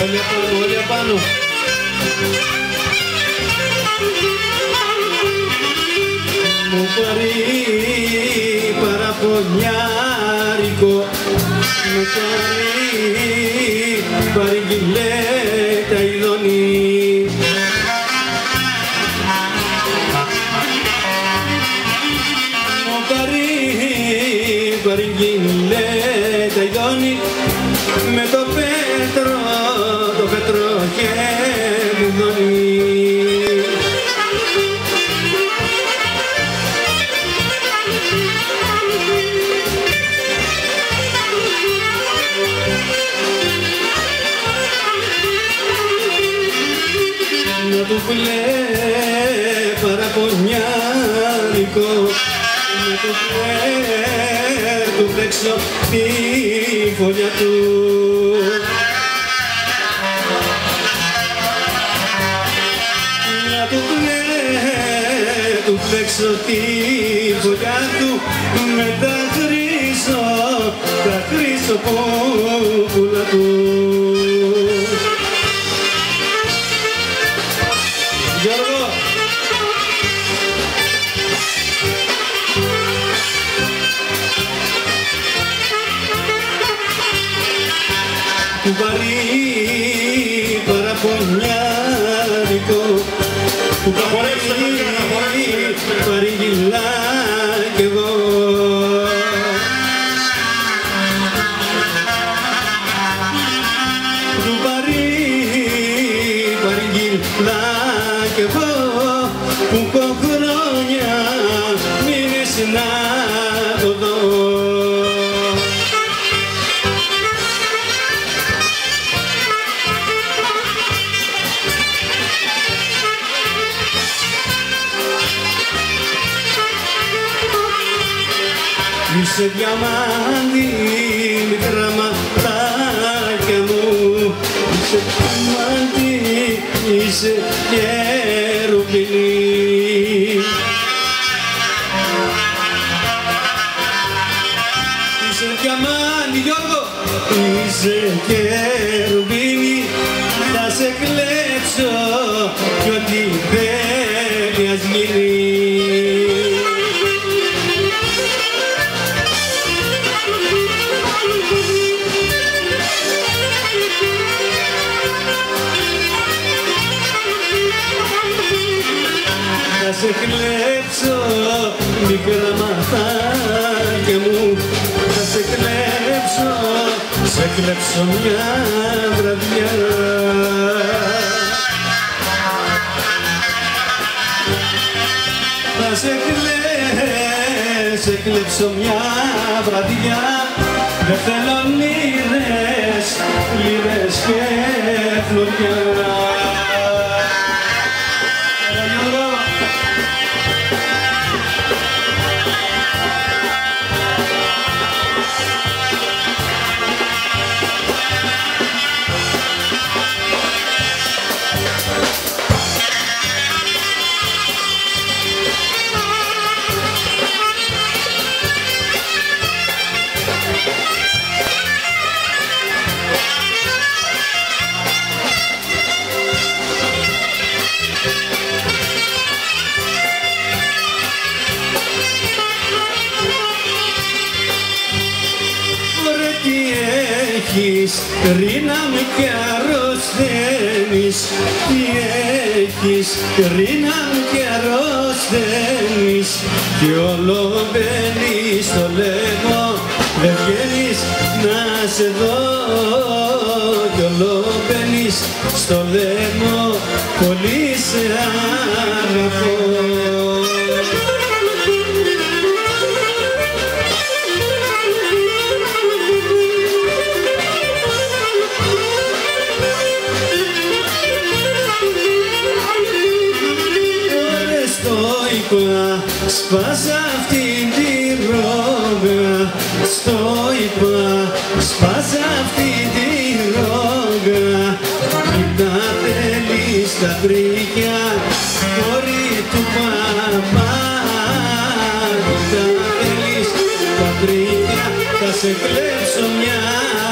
απάνω, όλοι απάνω. Μου πάρει παραπονιάρικο μου πάρει παρηγγείλε τα ειδονή του πλέ του πλέξω τη φωλιά του. Να του πλέ του πλέξω τη φωλιά του. Με τα χρυσό τα χρυσό πουλα Του βαρύ παρηγγυλά κι εγώ. Του βαρύ παρηγγυλά κι εγώ που Είσαι διαμάντι, μικρά ματάκια μου. Είσαι διαμάντι, είσαι γερουμπινή Είσαι διαμάντι, Γιώργο. Είσαι γερουμπινή Θα σε κλέψω κι ό,τι θέλει σε κλέψω μικρά μαθάκια μου. Θα σε κλέψω, σε κλέψω μια βραδιά. Θα σε κλέ, σε κλέψω μια βραδιά. Δεν θέλω λίρες, λίρες και φλουριά έχεις, ρίνα με κι αρρωσταίνεις. Τι έχεις, ρίνα με κι αρρωσταίνεις. Κι όλο μπαίνεις στο λαιμό, δεν βγαίνεις να σε δω. Κι όλο μπαίνεις στο λαιμό, πολύ σε αγαπώ είπα, σπάσα αυτή τη ρόγα. Στο είπα, σπάσα αυτή τη ρόγα. Κοίτα θέλεις τα βρύκια, χωρί του παπά Κοίτα θέλεις τα βρύκια, θα σε κλέψω μια βραδιά για